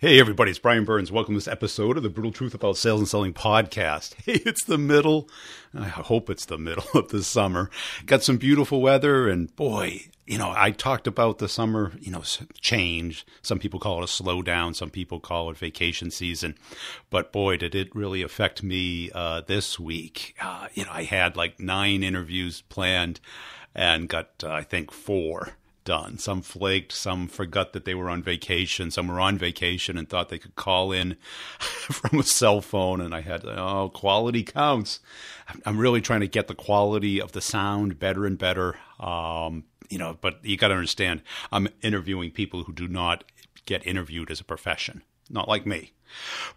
Hey, everybody, it's Brian Burns. Welcome to this episode of the Brutal Truth About Sales and Selling podcast. Hey, it's the middle. I hope it's the middle of the summer. Got some beautiful weather, and boy, you know, I talked about the summer, you know, change. Some people call it a slowdown, some people call it vacation season. But boy, did it really affect me uh, this week. Uh, you know, I had like nine interviews planned and got, uh, I think, four done. Some flaked, some forgot that they were on vacation, some were on vacation and thought they could call in from a cell phone. And I had, oh, quality counts. I'm really trying to get the quality of the sound better and better. Um, you know, but you got to understand, I'm interviewing people who do not get interviewed as a profession, not like me.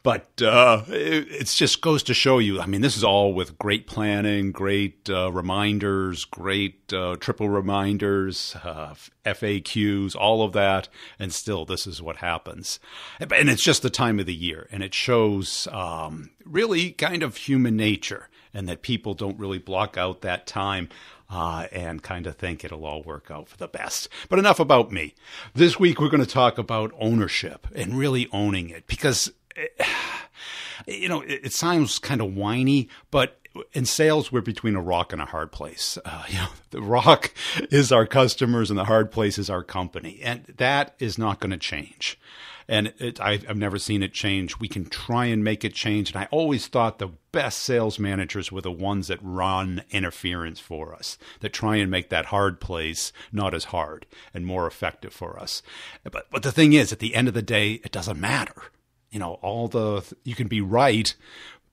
But uh, it, just goes to show you. I mean, this is all with great planning, great uh, reminders, great uh, triple reminders, uh, FAQs, all of that, and still, this is what happens. And it's just the time of the year, and it shows um, really kind of human nature, and that people don't really block out that time uh, and kind of think it'll all work out for the best. But enough about me. This week, we're going to talk about ownership and really owning it because you know, it, it sounds kind of whiny, but in sales, we're between a rock and a hard place. Uh, you know, the rock is our customers, and the hard place is our company, and that is not going to change. And it, I, I've never seen it change. We can try and make it change. And I always thought the best sales managers were the ones that run interference for us, that try and make that hard place not as hard and more effective for us. But but the thing is, at the end of the day, it doesn't matter you know, all the, you can be right,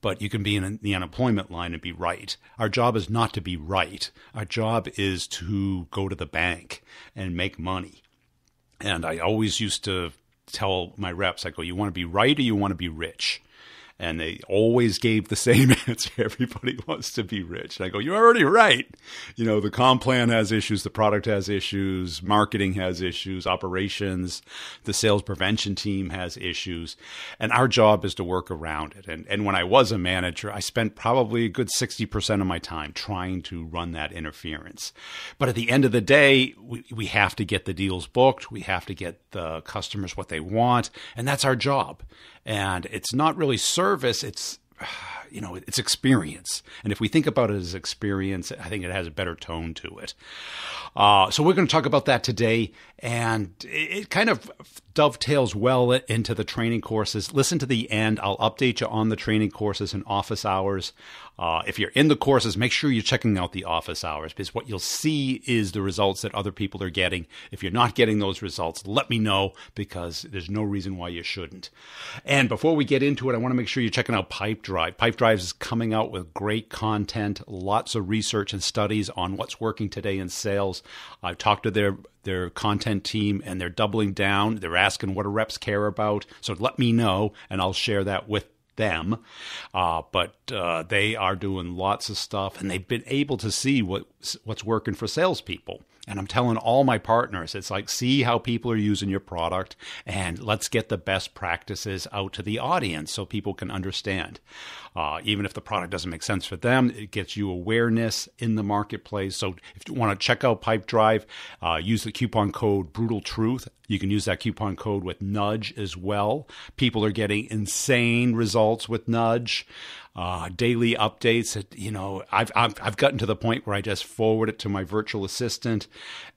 but you can be in the unemployment line and be right. Our job is not to be right. Our job is to go to the bank and make money. And I always used to tell my reps, I go, you want to be right or you want to be rich? And they always gave the same answer. Everybody wants to be rich. And I go, you're already right. You know, the comp plan has issues, the product has issues, marketing has issues, operations, the sales prevention team has issues. And our job is to work around it. And, and when I was a manager, I spent probably a good 60% of my time trying to run that interference. But at the end of the day, we, we have to get the deals booked. We have to get the customers what they want. And that's our job and it's not really service it's you know it's experience and if we think about it as experience i think it has a better tone to it uh, so we're going to talk about that today and it kind of dovetails well into the training courses listen to the end i'll update you on the training courses and office hours uh, if you're in the courses, make sure you're checking out the office hours because what you'll see is the results that other people are getting. If you're not getting those results, let me know because there's no reason why you shouldn't. And before we get into it, I want to make sure you're checking out Pipedrive. Pipe Drive is coming out with great content, lots of research and studies on what's working today in sales. I've talked to their their content team and they're doubling down. They're asking what do reps care about. So let me know and I'll share that with them, uh, but uh, they are doing lots of stuff, and they've been able to see what what's working for salespeople. And I'm telling all my partners, it's like, see how people are using your product and let's get the best practices out to the audience so people can understand. Uh, even if the product doesn't make sense for them, it gets you awareness in the marketplace. So if you want to check out Pipedrive, uh, use the coupon code Brutal Truth. You can use that coupon code with Nudge as well. People are getting insane results with Nudge uh, daily updates. You know, I've, I've I've gotten to the point where I just forward it to my virtual assistant,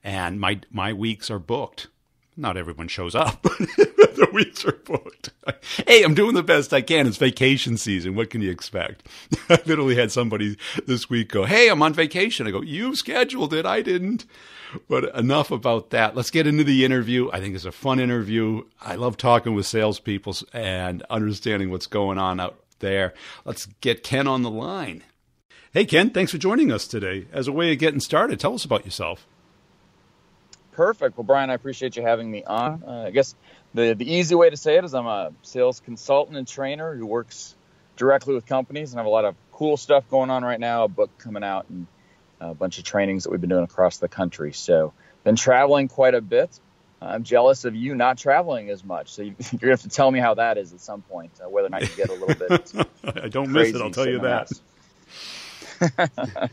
and my my weeks are booked. Not everyone shows up, but the weeks are booked. Hey, I'm doing the best I can. It's vacation season. What can you expect? I literally had somebody this week go, "Hey, I'm on vacation." I go, "You scheduled it. I didn't." But enough about that. Let's get into the interview. I think it's a fun interview. I love talking with salespeople and understanding what's going on out there. Let's get Ken on the line. Hey, Ken, thanks for joining us today. As a way of getting started, tell us about yourself. Perfect. Well, Brian, I appreciate you having me on. Uh, I guess the, the easy way to say it is I'm a sales consultant and trainer who works directly with companies and have a lot of cool stuff going on right now, a book coming out and a bunch of trainings that we've been doing across the country. So, been traveling quite a bit. I'm jealous of you not traveling as much. So you, are gonna have to tell me how that is at some point, uh, whether or not you get a little bit. I don't miss it. I'll tell you that.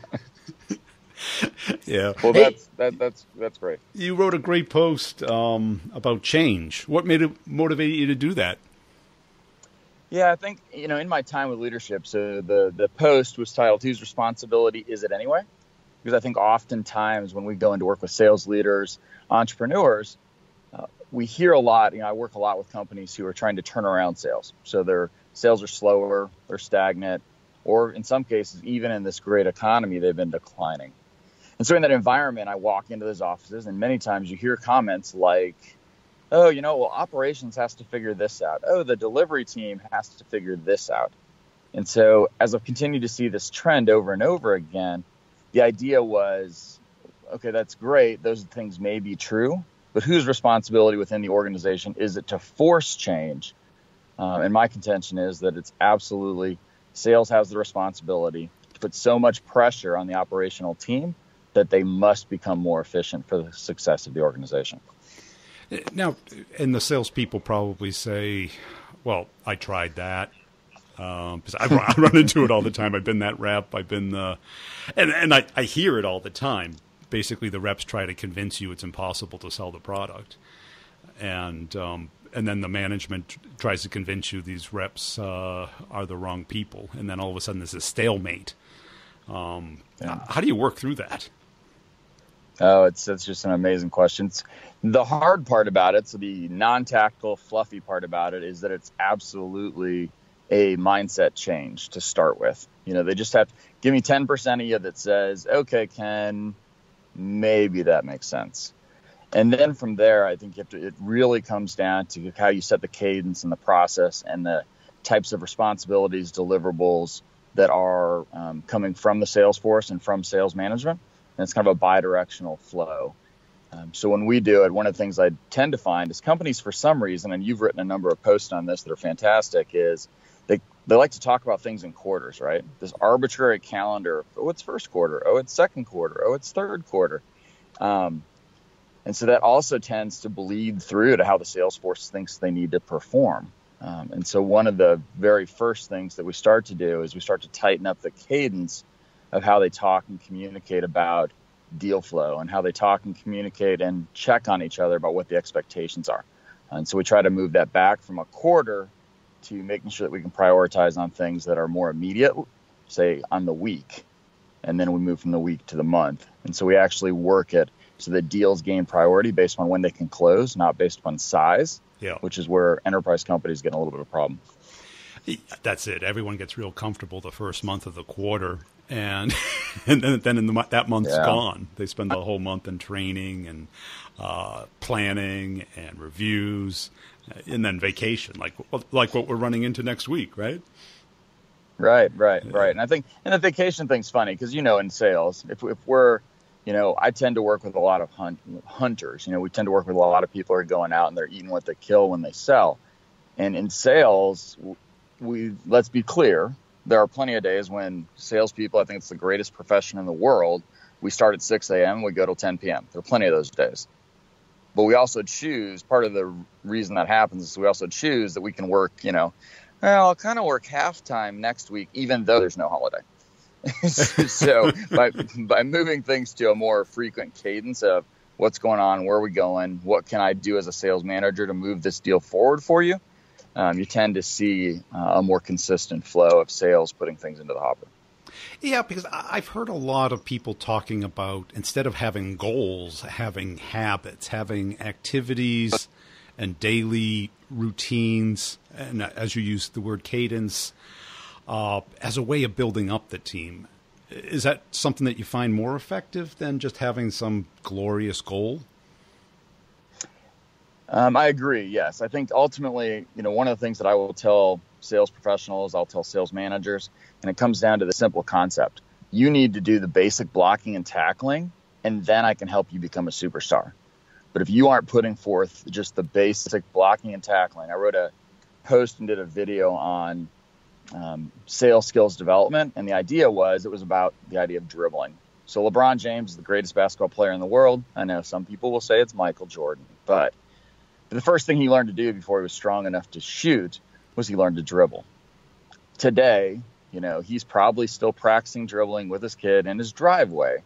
yeah. Well, hey, that's that, that's that's great. You wrote a great post um, about change. What made it motivate you to do that? Yeah, I think you know in my time with leadership, so the the post was titled "Whose responsibility is it anyway?" Because I think oftentimes when we go into work with sales leaders, entrepreneurs, uh, we hear a lot. You know, I work a lot with companies who are trying to turn around sales, so their sales are slower, they're stagnant, or in some cases, even in this great economy, they've been declining. And so in that environment, I walk into those offices, and many times you hear comments like, oh, you know, well, operations has to figure this out. Oh, the delivery team has to figure this out. And so as I've continued to see this trend over and over again, the idea was, okay, that's great. Those things may be true, but whose responsibility within the organization is it to force change? Uh, and my contention is that it's absolutely sales has the responsibility to put so much pressure on the operational team that they must become more efficient for the success of the organization. Now, and the salespeople probably say, "Well, I tried that." because um, I, I, run into it all the time. I've been that rep. I've been the, and and I, I hear it all the time. Basically, the reps try to convince you it's impossible to sell the product, and um, and then the management tries to convince you these reps uh, are the wrong people, and then all of a sudden there's a stalemate. Um, yeah. How do you work through that? Oh, it's it's just an amazing question. It's, the hard part about it, so the non-tactical, fluffy part about it, is that it's absolutely a mindset change to start with. You know, they just have to give me ten percent of you that says, "Okay, Ken, maybe that makes sense." And then from there, I think to, it really comes down to how you set the cadence and the process and the types of responsibilities, deliverables that are um, coming from the sales force and from sales management. And it's kind of a bi-directional flow. Um, so when we do it, one of the things I tend to find is companies, for some reason, and you've written a number of posts on this that are fantastic, is they like to talk about things in quarters, right? This arbitrary calendar. Oh, it's first quarter. Oh, it's second quarter. Oh, it's third quarter. Um, and so that also tends to bleed through to how the sales force thinks they need to perform. Um, and so one of the very first things that we start to do is we start to tighten up the cadence of how they talk and communicate about deal flow and how they talk and communicate and check on each other about what the expectations are. And so we try to move that back from a quarter to making sure that we can prioritize on things that are more immediate, say on the week, and then we move from the week to the month. And so we actually work it so that deals gain priority based on when they can close, not based upon size. Yeah. Which is where enterprise companies get a little bit of a problem. That's it. Everyone gets real comfortable the first month of the quarter, and and then, then in the, that month's yeah. gone. They spend the whole month in training and uh, planning and reviews, and then vacation, like like what we're running into next week, right? Right, right, right. And I think and the vacation thing's funny because you know in sales, if if we're you know, I tend to work with a lot of hunt, hunters. You know, we tend to work with a lot of people who are going out and they're eating what they kill when they sell. And in sales, we let's be clear, there are plenty of days when salespeople, I think it's the greatest profession in the world. We start at 6 a.m. We go till 10 p.m. There are plenty of those days. But we also choose. Part of the reason that happens is we also choose that we can work. You know, well, I'll kind of work half time next week, even though there's no holiday. so by by moving things to a more frequent cadence of what's going on, where are we going, what can I do as a sales manager to move this deal forward for you, um, you tend to see uh, a more consistent flow of sales putting things into the hopper. Yeah, because I've heard a lot of people talking about instead of having goals, having habits, having activities and daily routines, and as you use the word cadence, uh, as a way of building up the team. Is that something that you find more effective than just having some glorious goal? Um, I agree. Yes, I think ultimately, you know, one of the things that I will tell sales professionals, I'll tell sales managers, and it comes down to the simple concept: you need to do the basic blocking and tackling, and then I can help you become a superstar. But if you aren't putting forth just the basic blocking and tackling, I wrote a post and did a video on um, sales skills development. And the idea was it was about the idea of dribbling. So LeBron James is the greatest basketball player in the world. I know some people will say it's Michael Jordan, but the first thing he learned to do before he was strong enough to shoot was he learned to dribble. Today, you know, he's probably still practicing dribbling with his kid in his driveway.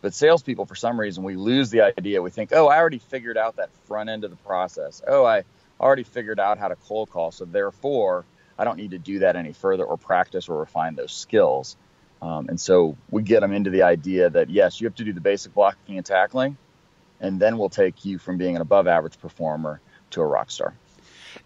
But salespeople, for some reason, we lose the idea. We think, oh, I already figured out that front end of the process. Oh, I already figured out how to cold call. So therefore, I don't need to do that any further or practice or refine those skills. Um, and so we get them into the idea that yes, you have to do the basic blocking and tackling, and then we'll take you from being an above average performer to a rock star.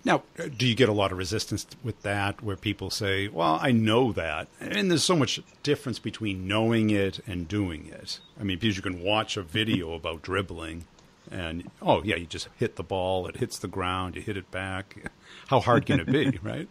Now, do you get a lot of resistance with that where people say, well, I know that? And there's so much difference between knowing it and doing it. I mean, because you can watch a video about dribbling and, oh, yeah, you just hit the ball, it hits the ground, you hit it back. How hard can it be, right?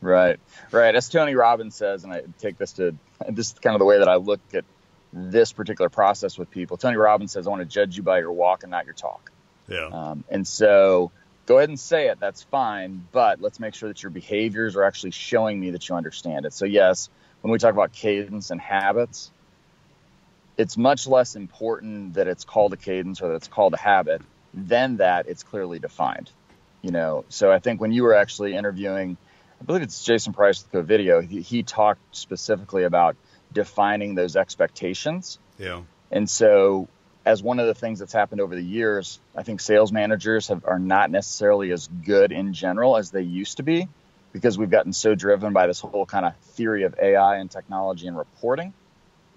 Right, right. As Tony Robbins says, and I take this to this is kind of the way that I look at this particular process with people. Tony Robbins says, I want to judge you by your walk and not your talk. Yeah. Um, and so go ahead and say it. That's fine. But let's make sure that your behaviors are actually showing me that you understand it. So, yes, when we talk about cadence and habits, it's much less important that it's called a cadence or that it's called a habit than that it's clearly defined. You know, so I think when you were actually interviewing, I believe it's Jason Price with Covideo, he, he talked specifically about defining those expectations. Yeah. And so as one of the things that's happened over the years, I think sales managers have, are not necessarily as good in general as they used to be because we've gotten so driven by this whole kind of theory of AI and technology and reporting.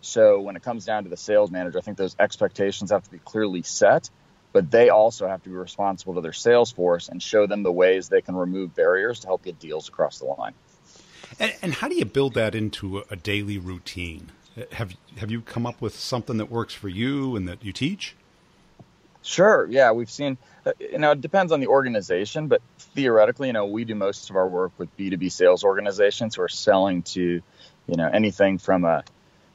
So when it comes down to the sales manager, I think those expectations have to be clearly set, but they also have to be responsible to their sales force and show them the ways they can remove barriers to help get deals across the line. And, and how do you build that into a, a daily routine? Have have you come up with something that works for you and that you teach? Sure. Yeah, we've seen. Uh, you know, it depends on the organization, but theoretically, you know, we do most of our work with B two B sales organizations who are selling to, you know, anything from a,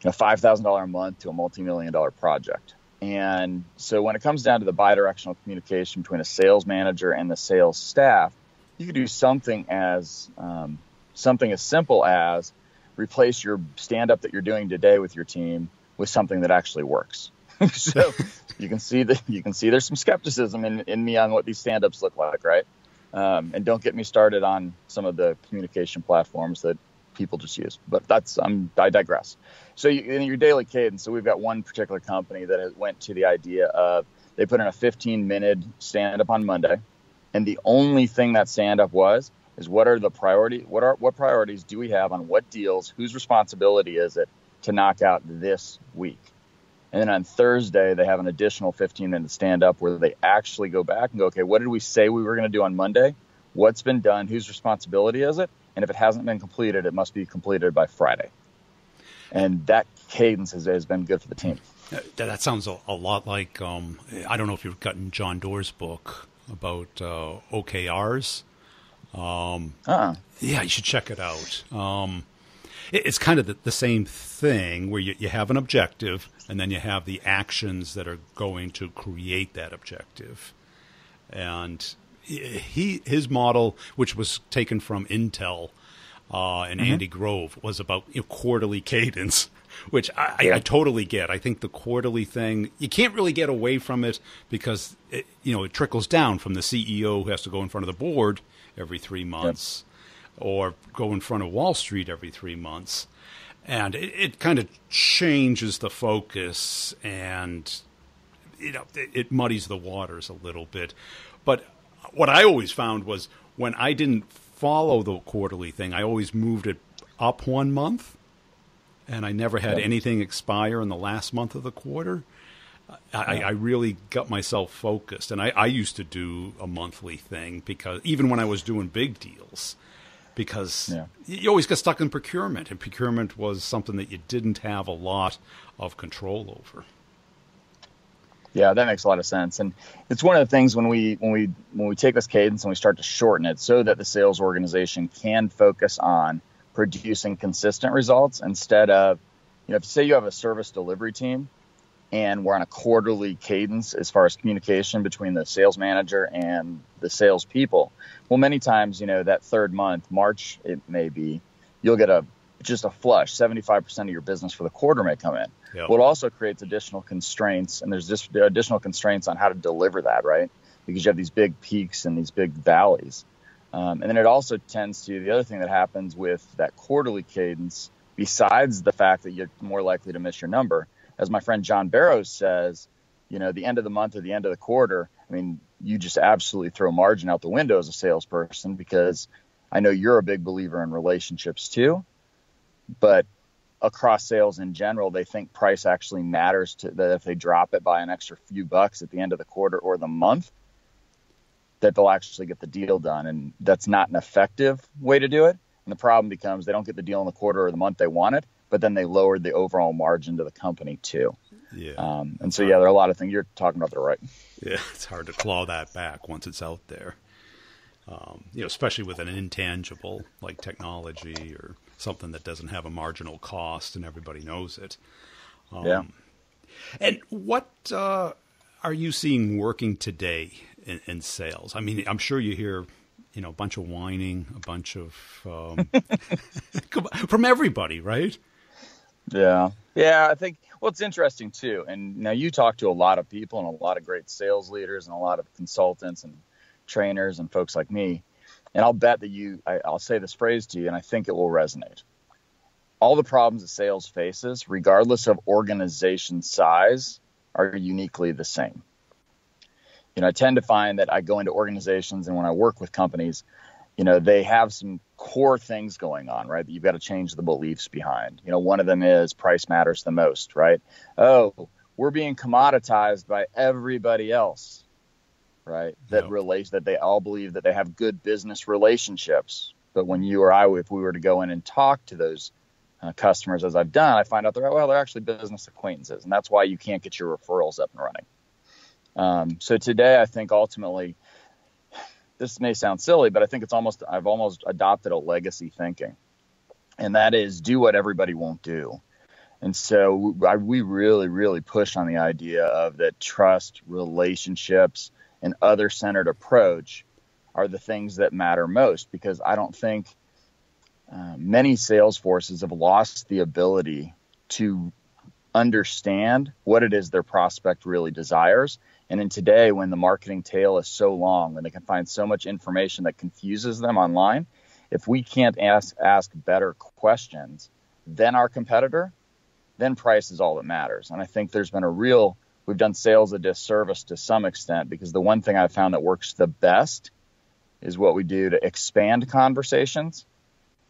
you know, five thousand dollar a month to a multi million dollar project. And so, when it comes down to the bidirectional communication between a sales manager and the sales staff, you could do something as um, something as simple as replace your stand up that you're doing today with your team with something that actually works. so you can see that you can see there's some skepticism in, in me on what these stand ups look like, right? Um, and don't get me started on some of the communication platforms that people just use. But that's I'm, I digress. So you, in your daily cadence, so we've got one particular company that went to the idea of they put in a 15 minute stand up on Monday, and the only thing that stand up was is what are the priority what are what priorities do we have on what deals whose responsibility is it to knock out this week? And then on thursday they have an additional 15 minute stand up where they actually go back and go okay what did we say we were going to do on monday? What's been done? Whose responsibility is it? And if it hasn't been completed it must be completed by friday. And that cadence has, has been good for the team. That sounds a, a lot like um, i don't know if you've gotten john doerr's book about uh, okrs um, uh-uh. Yeah, you should check it out. Um, it, it's kind of the, the, same thing where you, you have an objective and then you have the actions that are going to create that objective. And he his model, which was taken from Intel uh, and mm-hmm. Andy Grove, was about you know, quarterly cadence which I, yeah. I, I, totally get. I think the quarterly thing you can't really get away from it because it, you know it trickles down from the CEO who has to go in front of the board every three months, yep. or go in front of Wall Street every three months, and it, it kind of changes the focus and you know it, it muddies the waters a little bit. But what I always found was when I didn't follow the quarterly thing, I always moved it up one month and I never had anything expire in the last month of the quarter. I, I, really got myself focused, and I, I, used to do a monthly thing because even when I was doing big deals, because yeah. you always got stuck in procurement, and procurement was something that you didn't have a lot of control over. Yeah, that makes a lot of sense, and it's one of the things when we when we when we take this cadence and we start to shorten it so that the sales organization can focus on producing consistent results instead of, you know, if say you have a service delivery team and we're on a quarterly cadence as far as communication between the sales manager and the sales people. Well, many times, you know, that third month, March, it may be, you'll get a just a flush. 75% of your business for the quarter may come in. Yep. Well, it also creates additional constraints, and there's just additional constraints on how to deliver that, right? Because you have these big peaks and these big valleys. Um, and then it also tends to the other thing that happens with that quarterly cadence, besides the fact that you're more likely to miss your number, as my friend John Barrows says, you know, the end of the month or the end of the quarter. I mean, you just absolutely throw margin out the window as a salesperson because I know you're a big believer in relationships too. But across sales in general, they think price actually matters to that if they drop it by an extra few bucks at the end of the quarter or the month, that they'll actually get the deal done. And that's not an effective way to do it. And the problem becomes they don't get the deal in the quarter or the month they wanted, but then they lowered the overall margin to the company too. Yeah. Um, and so, yeah, there are a lot of things you're talking about. The right. Yeah, it's hard to claw that back once it's out there. Um, you know, especially with an intangible like technology or something that doesn't have a marginal cost and everybody knows it. Um, yeah. And what uh, are you seeing working today in, in, sales? I mean, I'm sure you hear, you know, a bunch of whining, a bunch of um, from everybody, right? Yeah, yeah. I think well, it's interesting too. And now you talk to a lot of people and a lot of great sales leaders and a lot of consultants and trainers and folks like me. And I'll bet that you, I, I'll say this phrase to you, and I think it will resonate. All the problems that sales faces, regardless of organization size, are uniquely the same. You know, I tend to find that I go into organizations and when I work with companies, you know, they have some core things going on, right? That you've got to change the beliefs behind. You know, one of them is price matters the most, right? Oh, we're being commoditized by everybody else right? That yep. relates that they all believe that they have good business relationships. But when you or I, if we were to go in and talk to those uh, customers, as I've done, I find out they're well, they're actually business acquaintances, and that's why you can't get your referrals up and running. Um, so today, I think ultimately, this may sound silly, but I think it's almost I've almost adopted a legacy thinking, and that is do what everybody won't do. And so I, we really, really push on the idea of that trust, relationships, and other centered approach are the things that matter most because I don't think uh, many sales forces have lost the ability to understand what it is their prospect really desires. And in today, when the marketing tail is so long and they can find so much information that confuses them online, if we can't ask ask better questions than our competitor, then price is all that matters. And I think there's been a real we've done sales a disservice to some extent because the one thing I've found that works the best is what we do to expand conversations.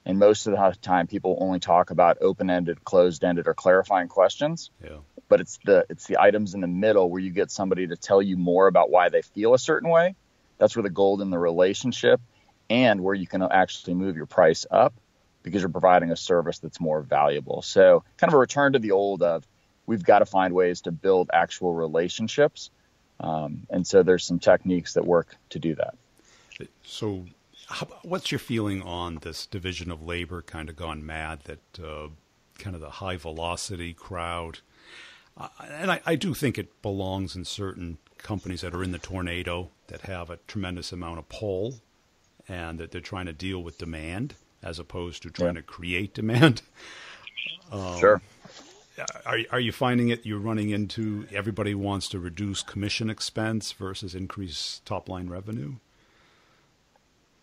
And most of the time, people only talk about open-ended, closed-ended, or clarifying questions. Yeah. But it's the it's the items in the middle where you get somebody to tell you more about why they feel a certain way. That's where the gold in the relationship, and where you can actually move your price up because you're providing a service that's more valuable. So, kind of a return to the old of we've got to find ways to build actual relationships. Um, and so there's some techniques that work to do that. So, how, what's your feeling on this division of labor kind of gone mad? That uh, kind of the high velocity crowd, uh, and I, I, do think it belongs in certain companies that are in the tornado that have a tremendous amount of pull, and that they're trying to deal with demand as opposed to trying yeah. to create demand. Um, sure are are you finding it? You're running into everybody wants to reduce commission expense versus increase top line revenue.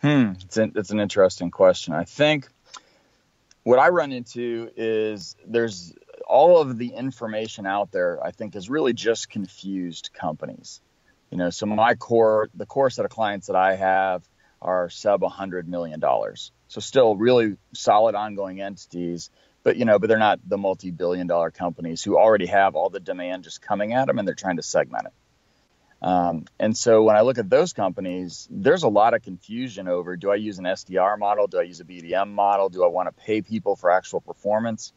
Hmm, it's an, it's an interesting question. I think what I run into is there's all of the information out there. I think has really just confused companies. You know, so my core, the core set of clients that I have are sub 100 million dollars. So still really solid ongoing entities but you know, but they're not the multi-billion dollar companies who already have all the demand just coming at them, and they're trying to segment it. Um, and so when I look at those companies, there's a lot of confusion over: do I use an SDR model? Do I use a BDM model? Do I want to pay people for actual performance?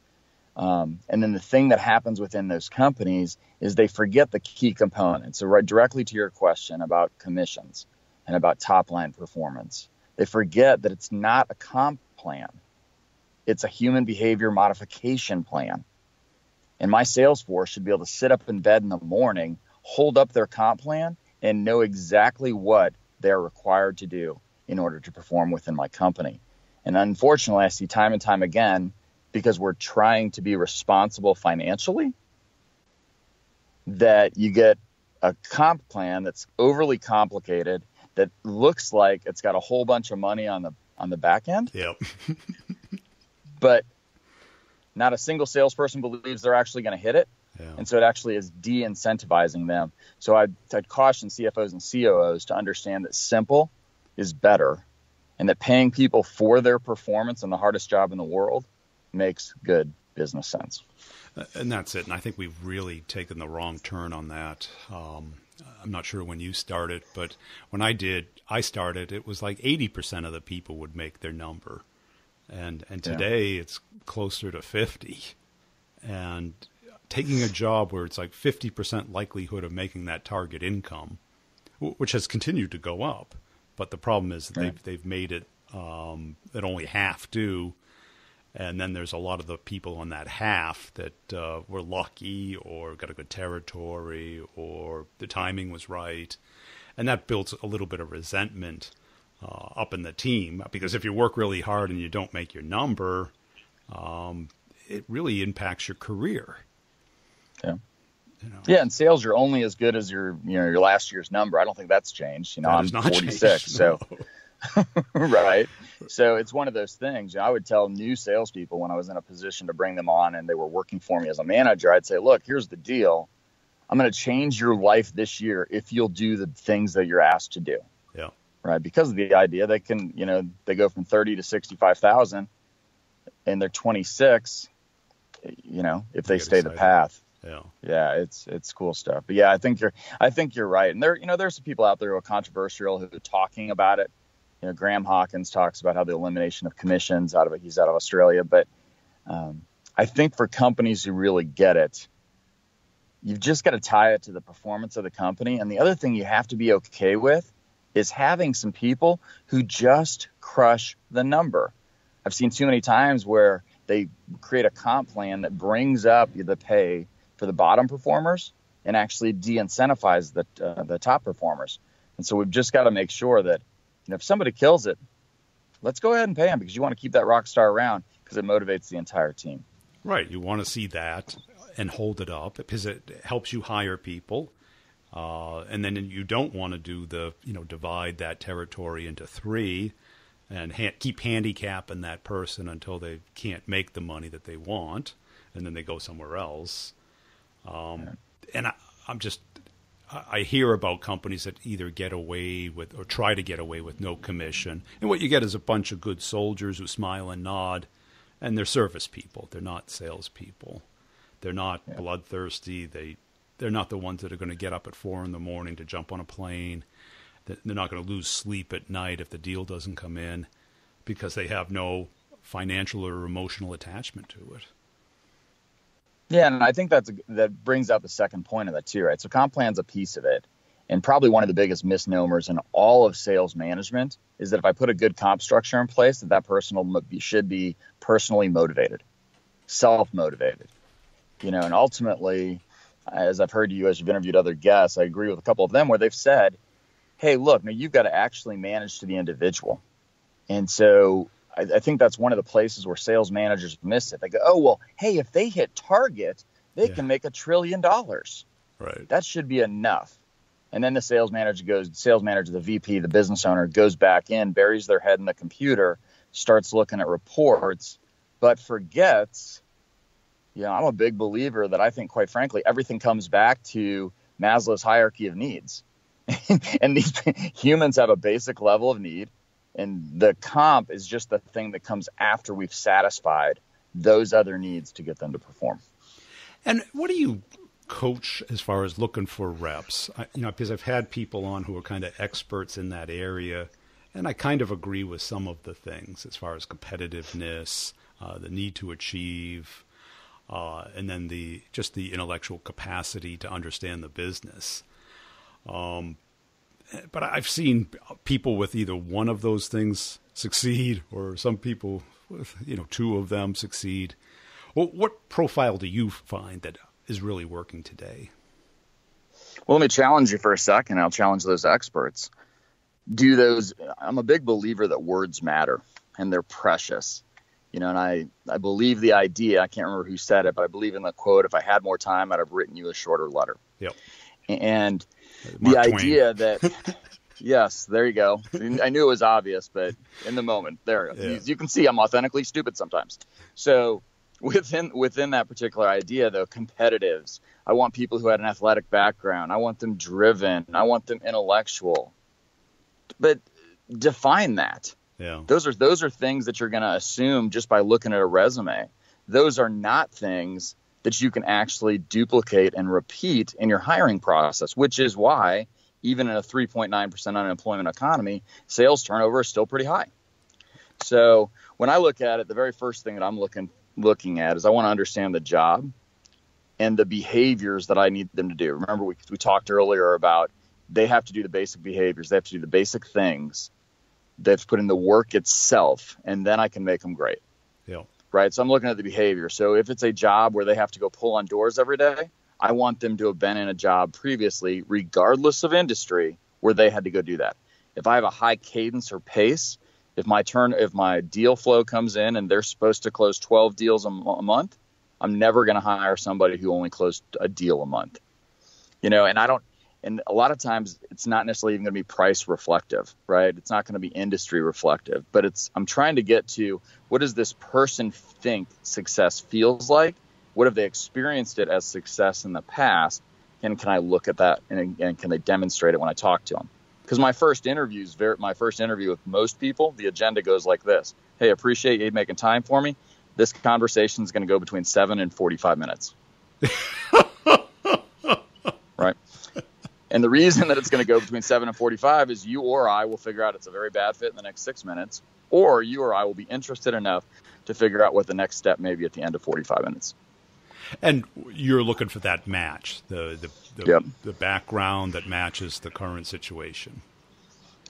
Um, and then the thing that happens within those companies is they forget the key components. So right directly to your question about commissions and about top line performance, they forget that it's not a comp plan it's a human behavior modification plan. And my sales force should be able to sit up in bed in the morning, hold up their comp plan, and know exactly what they're required to do in order to perform within my company. And unfortunately, I see time and time again, because we're trying to be responsible financially, that you get a comp plan that's overly complicated that looks like it's got a whole bunch of money on the on the back end. Yep. but not a single salesperson believes they're actually going to hit it. Yeah. And so it actually is de incentivizing them. So I'd, I'd caution CFOs and COOs to understand that simple is better and that paying people for their performance on the hardest job in the world makes good business sense. And that's it. And I think we've really taken the wrong turn on that. Um, I'm not sure when you started, but when I did, I started, it was like 80% of the people would make their number. And, and today yeah. it's closer to 50. And taking a job where it's like 50% likelihood of making that target income, which has continued to go up. But the problem is right. they've, they've made it um, that only half do and then there's a lot of the people on that half that uh, were lucky or got a good territory or the timing was right. And that builds a little bit of resentment uh, up in the team because if you work really hard and you don't make your number, um, it really impacts your career. Yeah. You know. Yeah, and sales are only as good as your you know your last year's number. I don't think that's changed. You know, that I'm 46, changed, so right. So it's one of those things. You know, I would tell new salespeople when I was in a position to bring them on and they were working for me as a manager, I'd say, look, here's the deal. I'm going to change your life this year if you'll do the things that you're asked to do. Yeah. Right. Because of the idea they can, you know, they go from 30 to 65,000 and they're 26, you know, if they stay the path. Yeah. Yeah, it's it's cool stuff. But yeah, I think you're I think you're right. And there you know there's some people out there who are controversial who are talking about it you know, Graham Hawkins talks about how the elimination of commissions out of it. He's out of Australia, but um, I think for companies who really get it, you've just got to tie it to the performance of the company. And the other thing you have to be okay with is having some people who just crush the number. I've seen too many times where they create a comp plan that brings up the pay for the bottom performers and actually de-incentivize the uh, the top performers. And so we've just got to make sure that and if somebody kills it, let's go ahead and pay them because you want to keep that rock star around because it motivates the entire team. Right. You want to see that and hold it up because it helps you hire people. Uh, and then you don't want to do the, you know, divide that territory into three and ha- keep handicapping that person until they can't make the money that they want. And then they go somewhere else. Um. And I, I'm just I hear about companies that either get away with or try to get away with no commission. And what you get is a bunch of good soldiers who smile and nod, and they're service people. They're not salespeople. They're not yeah. bloodthirsty. They they're not the ones that are going to get up at four in the morning to jump on a plane. They're not going to lose sleep at night if the deal doesn't come in because they have no financial or emotional attachment to it. Yeah, and I think that's a, that brings up the second point of that too, right? So comp plan's a piece of it, and probably one of the biggest misnomers in all of sales management is that if I put a good comp structure in place, that that person should be personally motivated, self motivated, you know. And ultimately, as I've heard you as you've interviewed other guests, I agree with a couple of them where they've said, "Hey, look, now you've got to actually manage to the individual." And so I, I, think that's one of the places where sales managers miss it. They go, oh, well, hey, if they hit target, they yeah. can make a trillion dollars. Right. That should be enough. And then the sales manager goes, sales manager, the VP, the business owner goes back in, buries their head in the computer, starts looking at reports, but forgets. You know, I'm a big believer that I think, quite frankly, everything comes back to Maslow's hierarchy of needs. and these humans have a basic level of need and the comp is just the thing that comes after we've satisfied those other needs to get them to perform. And what do you coach as far as looking for reps? I, you know, because I've had people on who are kind of experts in that area, and I kind of agree with some of the things as far as competitiveness, uh, the need to achieve, uh, and then the just the intellectual capacity to understand the business. Um, but I've seen people with either one of those things succeed, or some people with you know two of them succeed. Well, what profile do you find that is really working today? Well, let me challenge you for a second. I'll challenge those experts. Do those? I'm a big believer that words matter and they're precious. You know, and I, I believe the idea. I can't remember who said it, but I believe in the quote. If I had more time, I'd have written you a shorter letter. Yep. And Mark the Twain. idea that yes, there you go. I knew it was obvious, but in the moment, there yeah. you, can see I'm authentically stupid sometimes. So within within that particular idea though competitives i want people who had an athletic background i want them driven i want them intellectual but define that yeah those are those are things that you're going to assume just by looking at a resume those are not things that you can actually duplicate and repeat in your hiring process which is why even in a 3.9% unemployment economy sales turnover is still pretty high so when i look at it the very first thing that i'm looking looking at is I want to understand the job and the behaviors that I need them to do. Remember, we, we talked earlier about they have to do the basic behaviors, they have to do the basic things. They have to put in the work itself, and then I can make them great. Yeah. Right. So I'm looking at the behavior. So if it's a job where they have to go pull on doors every day, I want them to have been in a job previously, regardless of industry, where they had to go do that. If I have a high cadence or pace, if my turn if my deal flow comes in and they're supposed to close 12 deals a, a month i'm never going to hire somebody who only closed a deal a month you know and i don't and a lot of times it's not necessarily even going to be price reflective right? It's not going to be industry reflective but it's i'm trying to get to what does this person think success feels like? What have they experienced it as success in the past? And can i look at that and, and can they demonstrate it when i talk to them because my first interviews, my first interview with most people, the agenda goes like this: Hey, appreciate you making time for me. This conversation is going to go between seven and forty-five minutes. And the reason that it's going to go between seven and forty-five is you or I will figure out it's a very bad fit in the next six minutes, or you or I will be interested enough to figure out what the next step may be at the end of forty-five minutes. And you're looking for that match, the the the, yep. the background that matches the current situation.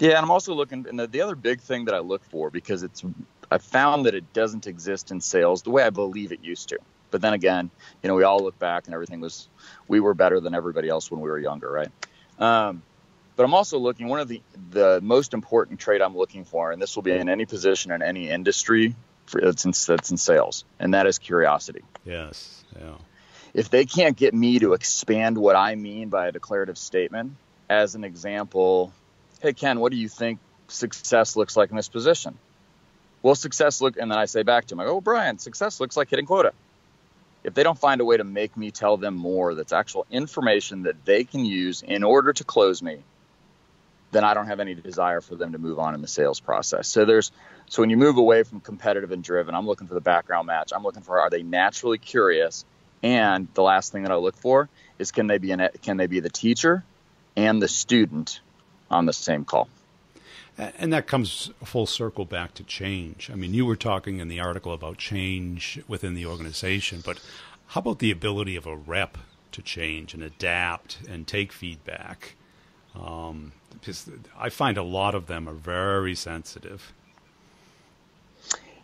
Yeah, and I'm also looking, and the, the other big thing that I look for because it's I found that it doesn't exist in sales the way I believe it used to. But then again, you know, we all look back and everything was we were better than everybody else when we were younger, right? Um, but I'm also looking one of the the most important trait I'm looking for, and this will be in any position in any industry that's in, that's in sales, and that is curiosity. Yes. Yeah. If they can't get me to expand what I mean by a declarative statement, as an example, hey Ken, what do you think success looks like in this position? Well, success look, and then I say back to him, I go, well, Brian, success looks like hitting quota. If they don't find a way to make me tell them more, that's actual information that they can use in order to close me, then I don't have any desire for them to move on in the sales process. So there's so when you move away from competitive and driven, I'm looking for the background match. I'm looking for are they naturally curious? And the last thing that I look for is can they be an, can they be the teacher and the student on the same call? And that comes full circle back to change. I mean, you were talking in the article about change within the organization, but how about the ability of a rep to change and adapt and take feedback? Um, because I find a lot of them are very sensitive.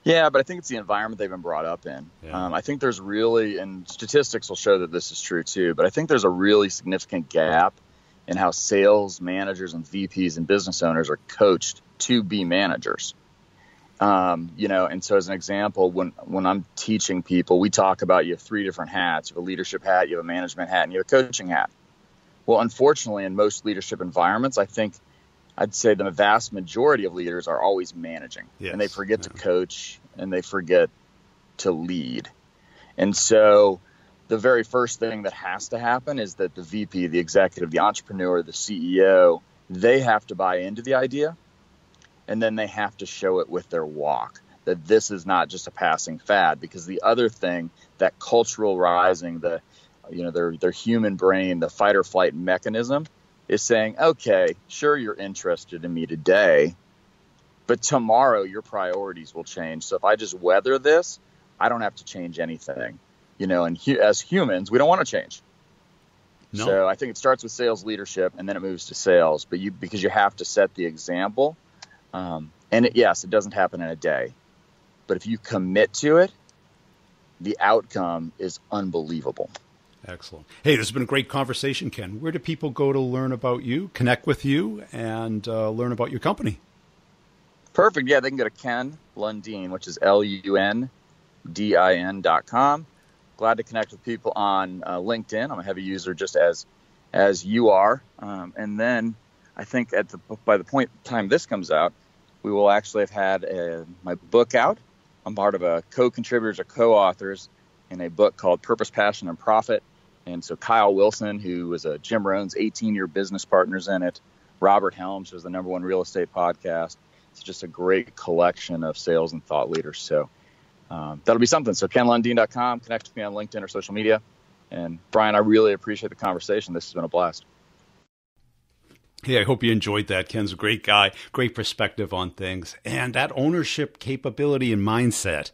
Yeah, but I think it's the environment they've been brought up in. Yeah. Um, I think there's really, and statistics will show that this is true too, but I think there's a really significant gap in how sales managers and VPs and business owners are coached to be managers. Um, you know, and so as an example, when when I'm teaching people, we talk about you have three different hats: you have a leadership hat, you have a management hat, and you have a coaching hat. Well, unfortunately, in most leadership environments, I think I'd say the vast majority of leaders are always managing yes, and they forget yeah. to coach and they forget to lead. And so the very first thing that has to happen is that the VP, the executive, the entrepreneur, the CEO, they have to buy into the idea and then they have to show it with their walk that this is not just a passing fad because the other thing that cultural rising the you know their their human brain the fight or flight mechanism is saying, okay, sure, you're interested in me today, but tomorrow your priorities will change. So if I just weather this, I don't have to change anything. You know, and hu- as humans, we don't want to change. No. So I think it starts with sales leadership and then it moves to sales, but you because you have to set the example. Um, and it, yes, it doesn't happen in a day, but if you commit to it, the outcome is unbelievable. Excellent. Hey, this has been a great conversation, Ken. Where do people go to learn about you, connect with you, and uh, learn about your company? Perfect. Yeah, they can go to Ken Lundin, which is L U N D I N dot com. Glad to connect with people on uh, LinkedIn. I'm a heavy user, just as as you are. Um, and then I think at the by the point time this comes out, we will actually have had a, my book out, I'm part of a co-contributors or co-authors in a book called Purpose, Passion, and Profit. And so Kyle Wilson, who was a Jim Rohn's 18-year business partners in it, Robert Helms was the number one real estate podcast. It's just a great collection of sales and thought leaders. So um, that'll be something. So kenlundeen.com, connect with me on LinkedIn or social media. And Brian, I really appreciate the conversation. This has been a blast. Yeah, I hope you enjoyed that. Ken's a great guy, great perspective on things. And that ownership capability and mindset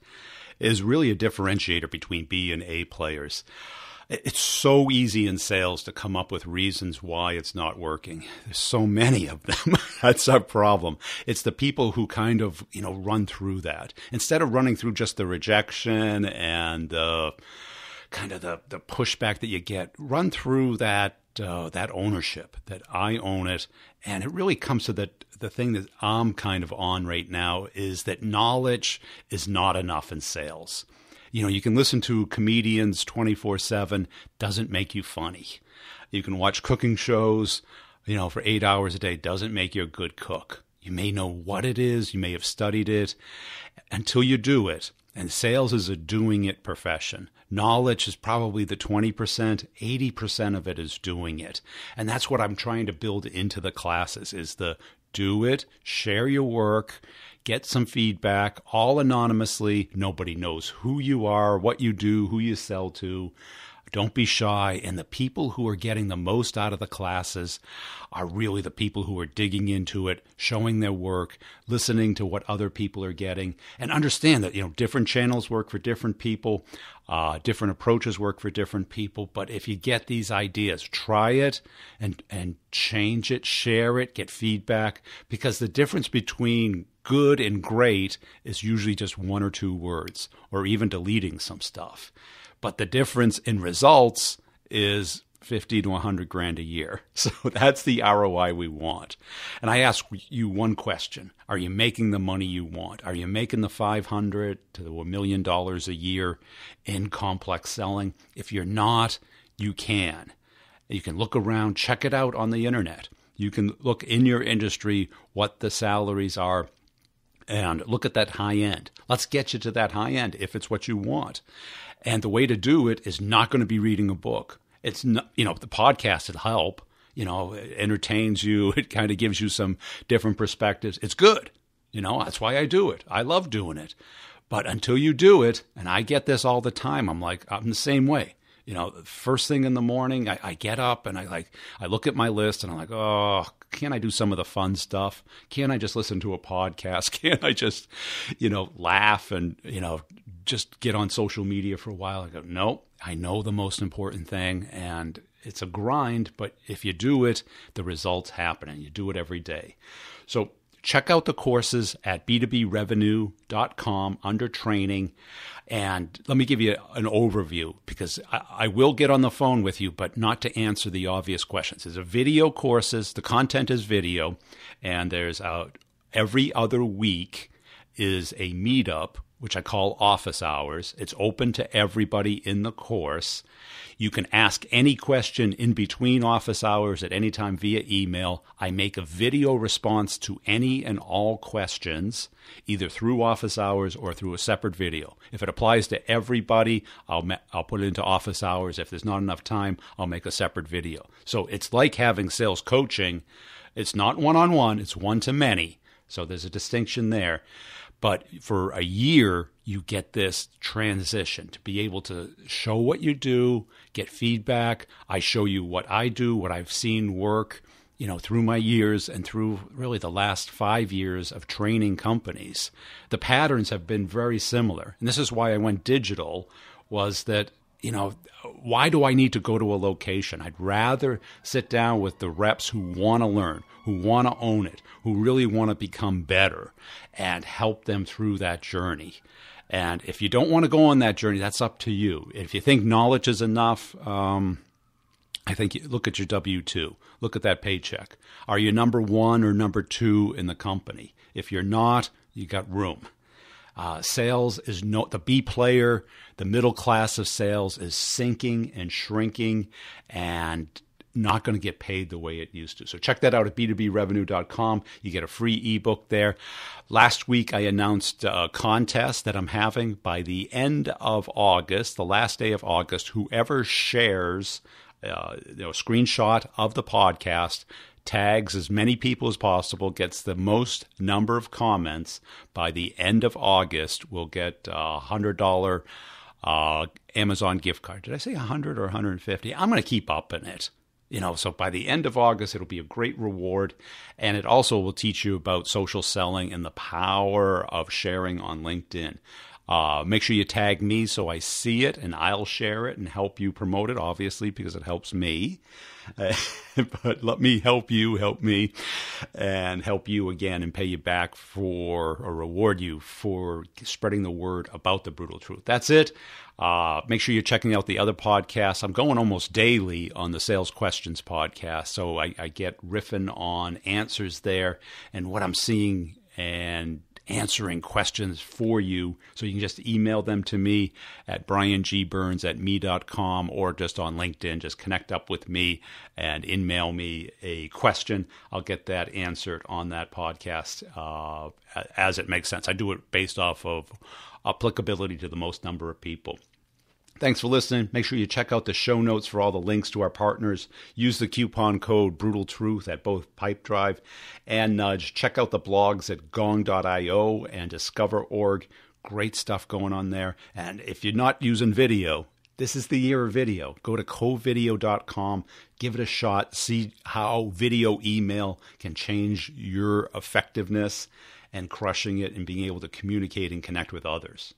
is really a differentiator between B and A players. It's so easy in sales to come up with reasons why it's not working. There's so many of them. That's our problem. It's the people who kind of, you know, run through that. Instead of running through just the rejection and the kind of the, the pushback that you get, run through that uh, that ownership that I own it, and it really comes to the the thing that I'm kind of on right now is that knowledge is not enough in sales. You know, you can listen to comedians 24 7, doesn't make you funny. You can watch cooking shows, you know, for eight hours a day, doesn't make you a good cook. You may know what it is, you may have studied it until you do it. And sales is a doing it profession. Knowledge is probably the 20%, 80% of it is doing it. And that's what I'm trying to build into the classes is the do it, share your work, get some feedback, all anonymously. Nobody knows who you are, what you do, who you sell to. Don't be shy. And the people who are getting the most out of the classes are really the people who are digging into it, showing their work, listening to what other people are getting, and understand that, you know, different channels work for different people, uh, different approaches work for different people. But if you get these ideas, try it and, and change it, share it, get feedback, because the difference between good and great is usually just one or two words, or even deleting some stuff. But the difference in results is 50 to 100 grand a year. So that's the ROI we want. And I ask you one question. Are you making the money you want? Are you making the 500 to a million dollars a year in complex selling? If you're not, you can. You can look around, check it out on the internet. You can look in your industry what the salaries are and look at that high end. Let's get you to that high end if it's what you want. And the way to do it is not going to be reading a book. It's not, you know, the podcast will help, you know, it entertains you. It kind of gives you some different perspectives. It's good. You know, that's why I do it. I love doing it. But until you do it, and I get this all the time, I'm like, I'm the same way. You know, first thing in the morning, I, I get up and I like, I look at my list and I'm like, oh, can't I do some of the fun stuff? Can't I just listen to a podcast? Can't I just, you know, laugh and, you know, just get on social media for a while. I go, no, I know the most important thing, and it's a grind, but if you do it, the results happen, and you do it every day. So check out the courses at b2brevenue.com under training. And let me give you an overview because I, I, will get on the phone with you, but not to answer the obvious questions. There's a video courses, the content is video, and there's a, every other week is a meetup which I call office hours. It's open to everybody in the course. You can ask any question in between office hours at any time via email. I make a video response to any and all questions, either through office hours or through a separate video. If it applies to everybody, I'll, I'll put it into office hours. If there's not enough time, I'll make a separate video. So it's like having sales coaching. It's not one on one, it's one to many. So there's a distinction there. But for a year, you get this transition to be able to show what you do, get feedback. I show you what I do, what I've seen work, you know, through my years and through really the last five years of training companies. The patterns have been very similar. And this is why I went digital, was that you know, why do I need to go to a location? I'd rather sit down with the reps who want to learn, who want to own it, who really want to become better and help them through that journey. And if you don't want to go on that journey, that's up to you. If you think knowledge is enough, um, I think look at your W 2, look at that paycheck. Are you number one or number two in the company? If you're not, you got room. Uh, sales is no the B player, the middle class of sales is sinking and shrinking, and not going to get paid the way it used to. So check that out at b2brevenue.com. You get a free ebook there. Last week, I announced a contest that I'm having by the end of August, the last day of August. Whoever shares uh, you know, screenshot of the podcast tags as many people as possible, gets the most number of comments by the end of August, will get a hundred dollar uh, Amazon gift card. Did I say 100 or 150? I'm going to keep upping it. You know, so by the end of August, it'll be a great reward. And it also will teach you about social selling and the power of sharing on LinkedIn. Uh, make sure you tag me so I see it and I'll share it and help you promote it, obviously, because it helps me. Uh, but let me help you, help me, and help you again and pay you back for or reward you for spreading the word about the brutal truth. That's it. Uh, make sure you're checking out the other podcasts. I'm going almost daily on the Sales Questions podcast, so I, I get riffing on answers there and what I'm seeing and answering questions for you. So you can just email them to me at briangburns at me.com or just on LinkedIn. Just connect up with me and email me a question. I'll get that answered on that podcast uh, as it makes sense. I do it based off of applicability to the most number of people. Thanks for listening. Make sure you check out the show notes for all the links to our partners. Use the coupon code Brutal Truth at both Pipedrive and Nudge. Check out the blogs at gong.io and discover.org. Great stuff going on there. And if you're not using video, this is the year of video. Go to covideo.com, give it a shot, see how video email can change your effectiveness and crushing it and being able to communicate and connect with others.